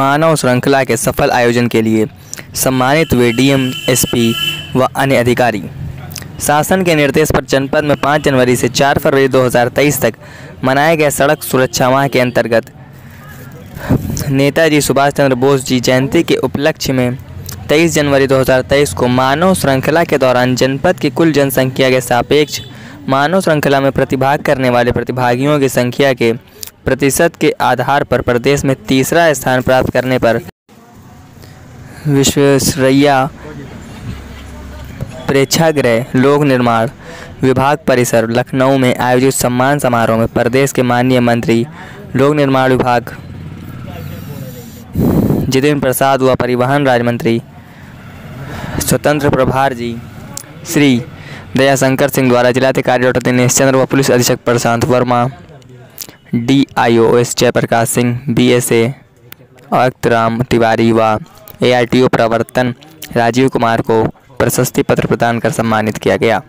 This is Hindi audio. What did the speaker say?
मानव श्रृंखला के सफल आयोजन के लिए सम्मानित हुए डीएम, एसपी व अन्य अधिकारी। शासन के निर्देश पर जनपद में 5 जनवरी से 4 फरवरी 2023 तक मनाए गए सड़क सुरक्षा माह के अंतर्गत नेताजी सुभाष चंद्र बोस जी जयंती के उपलक्ष्य में 23 जनवरी 2023 को मानव श्रृंखला के दौरान जनपद की कुल जनसंख्या के सापेक्ष मानव श्रृंखला में प्रतिभाग करने वाले प्रतिभागियों की संख्या के प्रतिशत के आधार पर प्रदेश में तीसरा स्थान प्राप्त करने पर विश्वेश्वरैया प्रेक्षागृह, लोक निर्माण विभाग परिसर, लखनऊ में आयोजित सम्मान समारोह में प्रदेश के माननीय मंत्री, लोक निर्माण विभाग जितेंद्र प्रसाद व परिवहन राज्य मंत्री स्वतंत्र प्रभार जी, श्री दयाशंकर सिंह द्वारा जिलाधिकारी डॉक्टर दिनेश चंद्र व पुलिस अधीक्षक Prashant Verma D I O S Jayprakash Singh B S A Ram Tiwari व ए आर टी ओ प्रवर्तन राजीव कुमार को प्रशस्ति पत्र प्रदान कर सम्मानित किया गया।